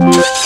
you